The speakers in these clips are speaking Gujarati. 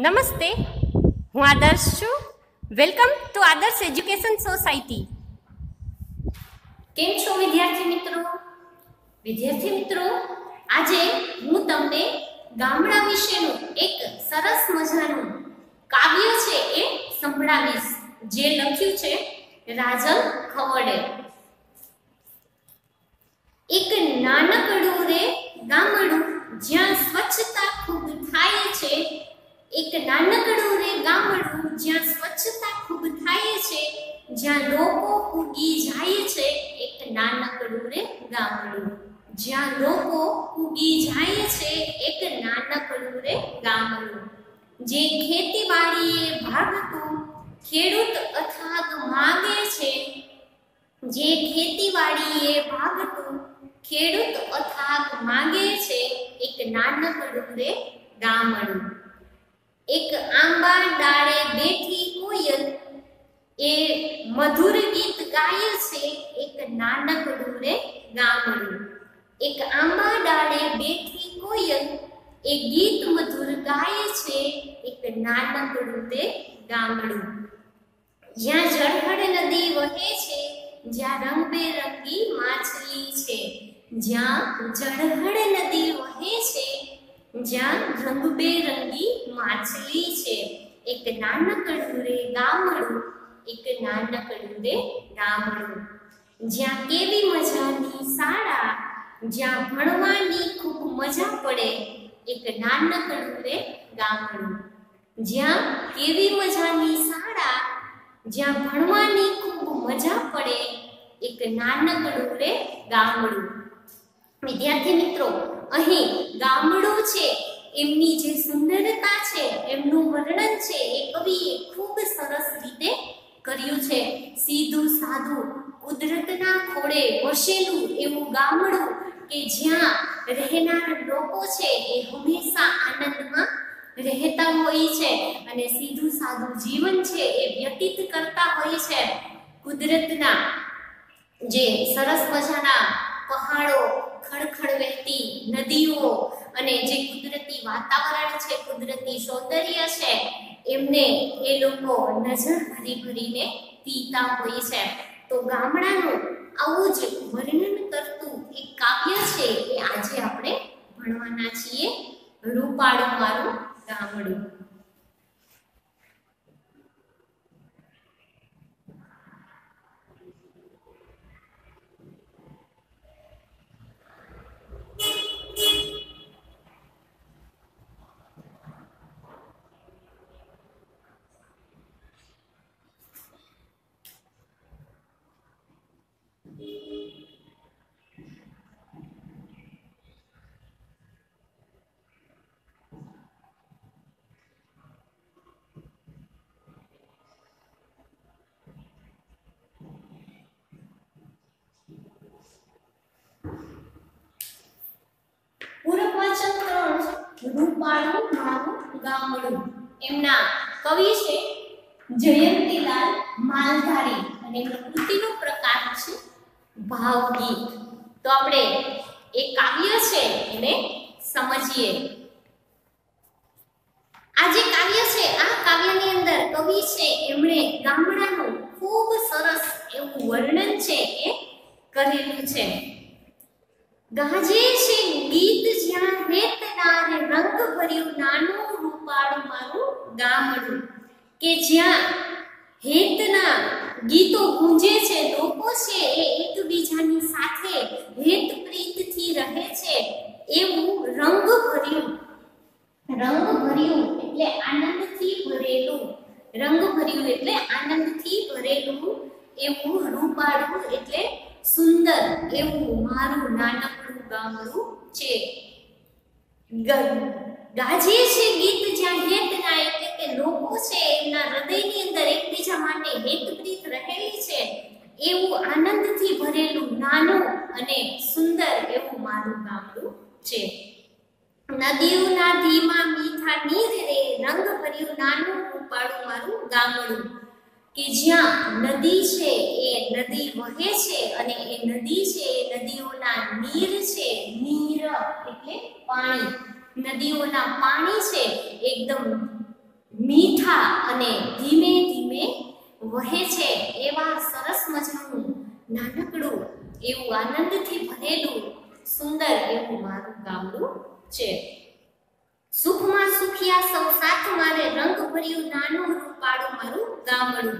નમસ્તે. હું આદર્શ છું. Welcome to Adarsh education society. કેમ છો વિદ્યાર્થી મિત્રો? વિદ્યાર્થી મિત્રો, આજે હું તમને ગામડા વિશેનું એક સરસ મજાનું કાવ્ય છે એ સંભળાવીશ. જે લખ્યું છે રાજલ ખવડે. એક નાનકડું રે ગામડું જ્યાં સ્વચ્છતા ખૂબ થાય છે એક નાનકડું રે ગામડું જ્યાં સ્વચ્છતા ખૂબ થાય છે, જ્યાં લોકો ઉગી જાય છે, એક નાનકડું રે ગામડું. જ્યાં લોકો ઉગી જાય છે, એક નાનકડું રે ગામડું. જે ખેતીવાડીએ ભાગતું ખેડૂત અથાગ માગે છે, જે ખેતીવાડીએ ભાગતું ખેડૂત અથાગ માગે છે, એક નાનકડું રે ગામડું. એક આંબા ડાળે બેઠી કોયલ એ મધુર ગીત ગાય છે એક નાનકડું રે ગામડું. એક આંબા ડાળે બેઠી કોયલ એ ગીત મધુર ગાય છે એક નાનકડું રે ગામડું. જ્યાં જળહળ નદી વહે છે, જ્યાં રંગબેરંગી માછલી છે, જ્યાં જળહળ નદી વહે છે જ્યાં રંગબેરંગી માછલી છે. એક નાનકડું રે ગામડું, એક નાનકડું રે ગામડું. જ્યાં કેવી મજાની શાળા, જ્યાં ભણવાની ખૂબ મજા પડે, એક નાનકડું રે ગામડું. જ્યાં કેવી મજાની શાળા, જ્યાં ભણવાની ખૂબ મજા પડે, એક નાનકડું રે ગામડું. વિદ્યાર્થી મિત્રો અહીં ગામડું છે. એમની જે સુંદરતા છે, એમનું વર્ણન છે, એ કવિએ ખૂબ સરસ રીતે કર્યું છે. સીધું સાધું કુદરતના ખોળે વસેલું એવું ગામડું કે જ્યાં રહેનાર લોકો છે, એ હંમેશા આનંદમાં રહેતા હોય છે અને સીધું સાધું જીવન છે, એ વ્યતીત કરતા હોય છે. કુદરતના જે સરસ મજાના પહાડો ખડખડ વહેતી નદીઓ અને જે કુદરતી વાતાવરણ છે, કુદરતી સૌંદર્ય છે, એમને એ લોકો નજર ભરી ભરીને પીતા હોય છે. તો ગામડાનું આવું જ વર્ણન કરતું એક કાવ્ય છે, એ આજે આપણે ભણવાના છીએ. રૂપાળું મારું ગામડું. પૂરક ત્રણ રૂપાળું મારું ગામડું એમના કવિ છે જયંતીલાલ માલધારી અને એમનો કૃતિનો પ્રકાર છે ભાવગીત. તો આપણે એ કાવ્ય છે એને સમજીએ. આ જે કાવ્ય છે, આ કાવ્યની અંદર કવિ છે, એમણે ગામડાનું ખૂબ સરસ એવું વર્ણન છે એ કરેલું છે. ગાજે છે ગીત જ્યાં રેતનાર રંગ ભર્યું નાનું રૂપાળું મારું ગામડું, કે જ્યાં હેતના ગીતો ગુંજે છે, લોકો છે એ એકબીજાની સાથે હેત પ્રીતથી રહે છે, એવું રંગ ભર્યું. રંગ ભર્યું એટલે આનંદથી ભરેલું. રંગ ભર્યું એટલે આનંદથી ભરેલું એવું રૂપાળું એટલે સુંદર એવું મારું નાનકડું ગામડું છે. ગાજે છે ગીત જ્યાં હેતના એટલે કે લોકો છે, એમના હૃદયની અંદર એકબીજા માટે હેતપ્રીત રહેલી છે. એવું આનંદથી ભરેલું નાનું અને સુંદર એવું મારું ગામડું છે. નદીઓના ધીમા મીઠા નીર રે રંગ ભર્યું નાનું રૂપાળું મારું ગામડું. કે જ્યાં નદી છે, એ નદી વહે છે અને એ નદી છે, એ નદીઓના નીર છે, નીર એટલે પાણી. નદીઓના પાણી છે, એકદમ મીઠા અને ધીમે ધીમે વહે છે. એવા સરસ મજાનું નાનકડું એવું આનંદથી ભરેલું સુંદર એવું મારું ગામડું છે. સુખમાં સુખિયા સૌ સાથ મારે રંગ ભર્યું નાનું રૂપાળું મારું ગામડું.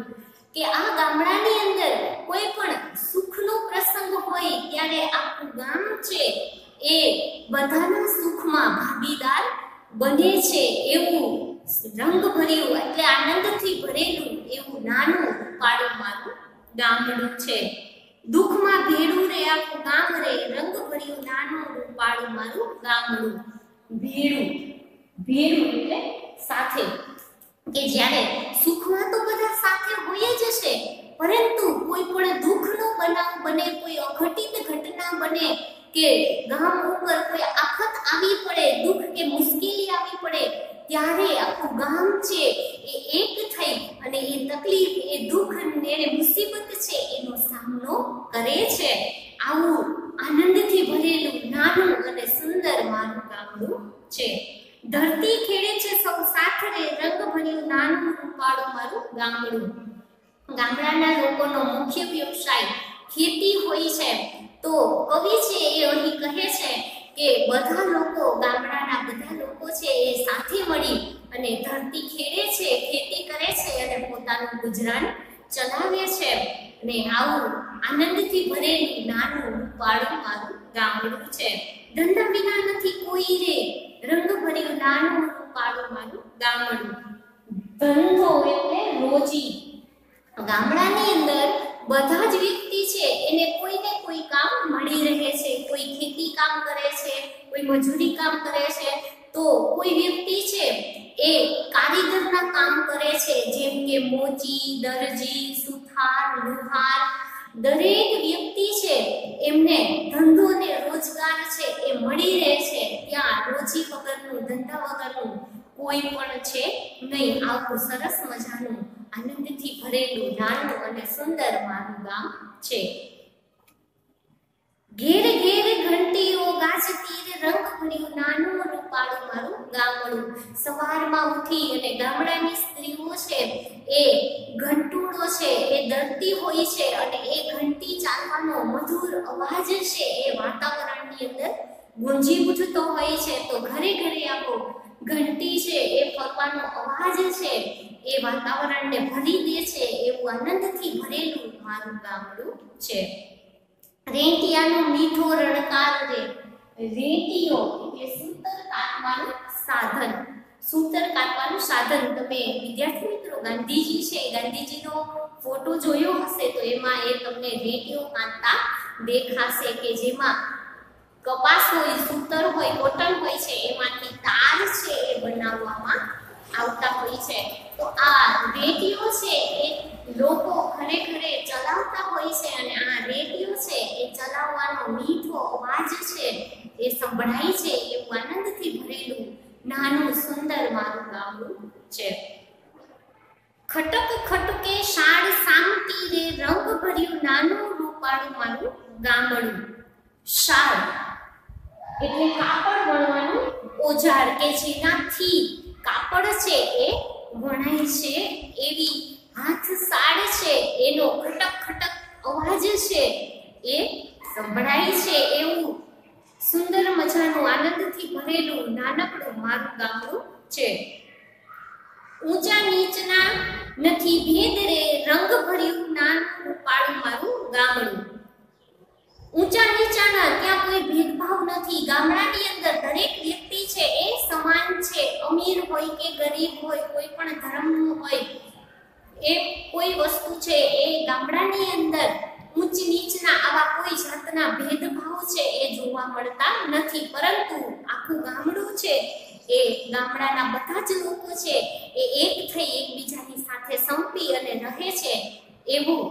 કે આ ગામડાની અંદર કોઈ પણ સુખનો પ્રસંગ હોય ત્યારે આખું ગામ છે એ બધાના સુખમાં ભાગીદાર બને છે એવું રંગ ભર્યું એટલે આનંદથી ભરેલું એવું નાનું રૂપાળું મારું ગામડું છે. દુઃખમાં ભેડું રે આખું ગામ રે રંગ ભર્યું નાનું રૂપાળું મારું ગામડું. ભેડું ભેડું એટલે સાથે. કે જ્યારે સુખમાં તો બધા સાથે હોય જ છે પરંતુ કોઈ પણ દુઃખનો બનાવ બને, કોઈ અઘટિત ઘટના બને કે ગામ ઉપર કોઈ આફત આવી પડે, દુઃખ કે મુશ્કેલી આવી પડે, ત્યારે આખું ગામ છે એ એક થઈ અને એ તકલીફ, એ દુઃખ ને મુસીબત છે એનો સામનો કરે છે આવું આનંદથી ભરેલું નાનું અને સુંદર મારું ગામડું છે ધરતી ખેડે છે સૌ સાથ રે રંગ ભર્યું નાનું રૂપાળું મારું ગામડું. ગામડાના લોકોનો મુખ્ય વ્યવસાય ખેતી હોય છે. તો કવિ છે એ અહીં કહે છે કે બધા લોકો, ગામડાના બધા લોકો છે એ સાથે મળી અને ધરતી ખેડે છે, ખેતી કરે છે અને પોતાનું ગુજરાન ચલાવે છે. અને આવું આનંદથી ભરેલું નાનું રૂપાળું મારું ગામડું છે. ધંધા વિના નથી કોઈ રે. રંગ ભર્યું નાનું રૂપાળું મારું ગામડું. ધંધો એટલે રોજી. ગામડાની અંદર બધા જ વ્યક્તિ છે, એને કોઈને કોઈ કામ મળી રહે છે, કોઈ ખેતી કામ કરે છે, કોઈ મજૂરી કામ કરે છે, તો કોઈ વ્યક્તિ છે એ કારીગરના કામ કરે છે, જેમ કે મોચી, દરજી, સુથાર, લુહાર. દરેક વ્યક્તિ છે, એમને ધંધો ને રોજગાર છે, એ મળી રહે છે, ત્યાં રોજી વગરનું, ધંધા વગરનું કોઈ પણ છે નહીં. આવું સરસ મજાનું આનંદથી ભરેલું, નાનું અને સુંદર મારું ગામ છે. ઘેર ઘેર ઘંટીઓ ગાજતી રે રંગ ભર્યું નાનું રૂપાળું મારું ગામડું. સવારમાં ઉઠી અને ગામડાની સ્ત્રીઓ છે, એ ઘંટુડો છે, એ દર્દી હોય છે અને એ ઘંટી ચાલવાનો મધુર અવાજ છે. એ વાતાવરણની અંદર ગુંજી ઉઠતો હોય છે. તો ઘરે ઘરે આખો ઘંટી છે, એ ફરવાનો અવાજ છે, એ વાતાવરણને ભરી દે છે, એવું આનંદથી ભરેલું મારું ગામડું છે. રેંટિયાનો મીઠો રણકાર રે. રેંટિયો એટલે સૂતર કાતવાનું સાધન. સૂતર કાતવાનું સાધન. તમે વિદ્યાર્થી મિત્રો, ગાંધીજી છે, ગાંધીજીનો ફોટો જોયો હશે, તો એમાં એ તમને રેંટિયો કાંતા દેખાશે કે જેમાં કપાસ હોય સૂતર હોય, કોટન હોય છે, એમાંથી તાર છે એ બનાવવામાં આવતા હોય છે. તો આ રેડિયો છે એ લોકો ઘરે ઘરે ચલાવતા હોય છે અને આ રેડિયો છે એ ચલાવવાનો મીઠો અવાજ છે એ સંભળાય છે એવું આનંદથી ભરેલું નાનું સુંદર મારું ગામડું છે. ખટક ખટકે શાળ સામતી રે રંગ ભર્યું નાનું રૂપાળું મારું ગામડું. શાળ. એટલે કાપડ વણવાનું ઓજાર કે જેનાથી કાપડ છે એ વણાય છે, એવી હાથ સાડ છે, એનો ખટક ખટક અવાજ છે, એ સંભળાય છે એવું સુંદર મજાનું આનંદથી ભરેલું નાનકડું મારું ગામડું છે. ઊંચા નીચના નથી ભેદ રે રંગ ભર્યું નાનું રૂપાળું મારું ગામડું ઊંચા નીચાના ત્યાં કોઈ નથી. ગામડાની અંદર દરેક વ્યક્તિ છે એ સમાન છે. અમીર હોય કે ગરીબ હોય, કોઈ પણ ધર્મનું હોય, એ કોઈ વસ્તુ છે એ ગામડાની અંદર ઊંચ નીચના આવા કોઈ જાતના ભેદભાવ છે એ જોવા મળતા નથી. પરંતુ આખું ગામડું છે એ ગામડાના બધા જ લોકો છે એ એક થઈ એકબીજાની સાથે સંપી અને રહે છે એવું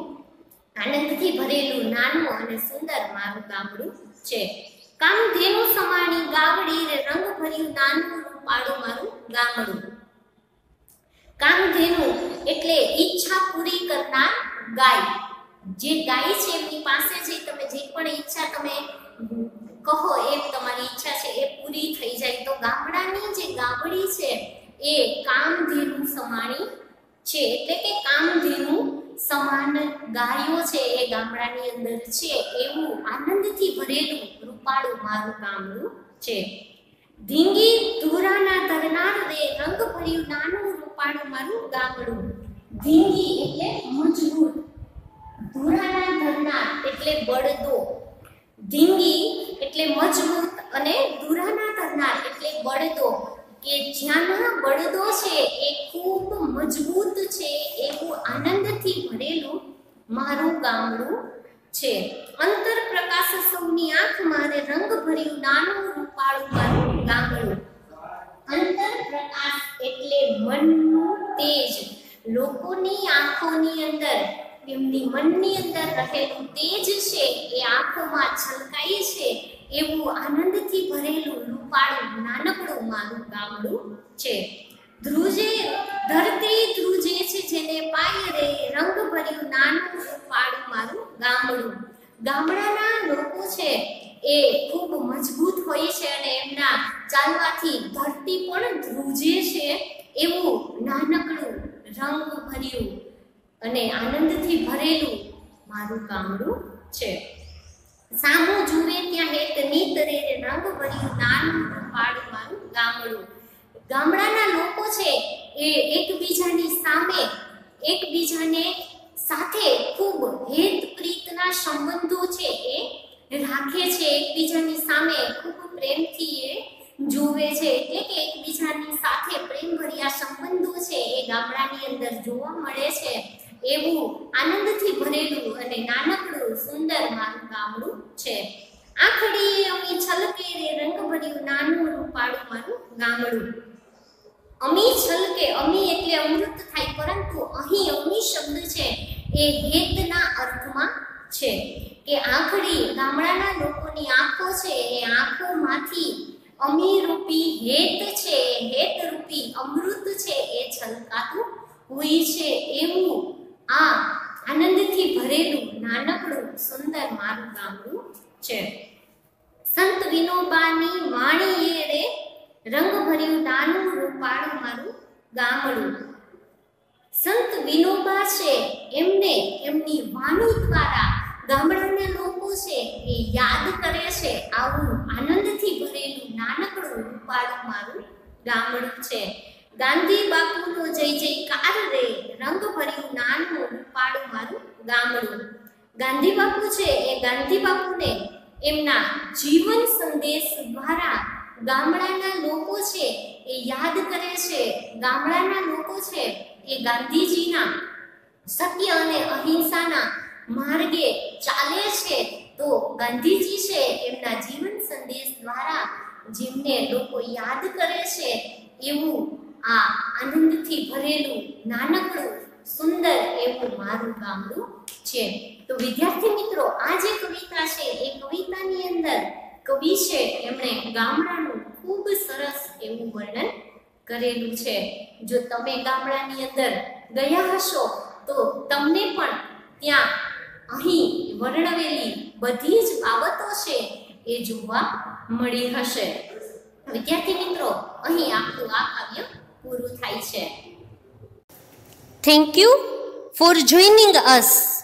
આનંદથી ભરેલું, નાનું અને સુંદર મારું ગામડું છે. કામધેનુ સમાણી ગાવડી રંગ ભર્યું નાનું રૂપાળું મારું ગામડું. કામધેનુ એટલે ઈચ્છા પૂરી કરનાર ગાય. જે ગાય છે એમની પાસે જઈ તમે જે પણ ઈચ્છા તમે કહો એમ તમારી ઈચ્છા છે એ પૂરી થઈ જાય. તો ગામડાની જે ગામડી છે એ કામધેનુ સમાણી છે. એટલે કે કામધેનુ સમાન ગાયો છે એ ગામડાની અંદર છે, એવું આનંદથી ભરેલું રૂપાળું મારું ગામડું છે. ધીંગી ધુરાના ધરનાર રે રંગ ભર્યું નાનું રૂપાળું મારું ગામડું. ધીંગી એટલે મજબૂત. ધુરાના ધરનાર એટલે બળદો. ધીંગી એટલે મજબૂત અને ધુરાના ધરનાર એટલે બળદો. કે જ્યાંના બળદો છે એ ખૂબ મજબૂત છે, એવું આનંદથી ભરેલું મારું ગામડું છે. અંતર પ્રકાશ સૌની આંખ મારે રંગ ભર્યું નાનું રૂપાળું મારું ગામડું. અંતર પ્રકાશ એટલે મનનું તેજ. લોકોની આંખોની અંદર, એમની મનની અંદર રહેલું તેજ છે, એ આંખોમાં છલકાય છે એવું આનંદથી ભરેલું રૂપાળું નાનકડું મારું ગામડું છે. ધ્રુજે, ધરતી ધ્રુજે છે જેને પાય રે રંગ ભર્યું નાનું રૂપાળું મારું ગામડું. ગામડાના લોકો છે એ ખૂબ મજબૂત હોય છે અને એમના ચાલવાથી ધરતી પણ ધ્રુજે છે એવું નાનકડું રંગ ભર્યું અને આનંદથી ભરેલું મારું ગામડું છે. સામું જુએ ત્યાં હેત નીત રે રંગ ભર્યું નાનું પાડવાનું ગામડું. ગામડાના લોકો છે એ એકબીજાની સામે, એકબીજાને સાથે ખૂબ હેત પ્રીતના સંબંધો છે એ રાખે છે એકબીજાની સામે, ખૂબ પ્રેમથી એ જુએ છે એટલે કે એકબીજાની સાથે પ્રેમભર્યા સંબંધો છે એ ગામડાની અંદર જોવા મળે છે. એવું આનંદથી ભરેલું અને નાનકડું સુંદર મારું છે. આખડી અમી છલકે રે રંગ ભર્યું નાનું રૂપાળું મારું ગામડું. અમી છલકે, અમી એટલે અમૃત થાય, પરંતુ અહીં અમી શબ્દ છે, એ હેતના અર્થમાં છે કે આખડી ગામડાના લોકોની આંખો છે, એ આંખોમાંથી અમી રૂપી હેત છે હેત રૂપી અમૃત છે, એ છલકાતું હોય છે. એવું આ આનંદથી ભરેલું નાનકડું સુંદર મારું ગામડું છે. સંત વિનોબાની વાણી એડે રંગ ભર્યું નાનું રૂપાળું મારું ગામડું. સંત વિનોબા છે, એમને એમની વાણી દ્વારા ગામડાના લોકો છે એ યાદ કરે છે. આવું આનંદથી ભરેલું નાનકડું રૂપાળું મારું ગામડું છે. ગાંધી બાપુનો જય જયકાર રે, રંગ ભર્યું નાનું પાડું મારું ગામડું. ગાંધી બાપુ છે એ ગાંધી બાપુને એમના જીવન સંદેશ દ્વારા ગામડાના લોકો છે એ યાદ કરે છે. ગામડાના લોકો છે એ ગાંધીજીના સત્ય અને અહિંસાના માર્ગે ચાલે છે. તો ગાંધીજી છે એમના જીવન સંદેશ દ્વારા જેમને લોકો યાદ કરે છે, એવું આ આનંદથી ભરેલું નાનકડું સુંદર એવું મારું ગામડું છે. તો વિદ્યાર્થી મિત્રો, આ જે કવિતા છે, એ કવિતાની અંદર કવિ છે, એમણે ગામડાનું ખૂબ સરસ એવું વર્ણન કરેલું છે. જો તમે ગામડાની અંદર ગયા હશો, તો તમને પણ ત્યાં અહીં વર્ણવેલી બધી જ બાબતો છે, એ જોવા મળી હશે. વિદ્યાર્થી મિત્રો, અહીં આપણું આ કાવ્ય પૂરું થાય છે. Thank you for joining us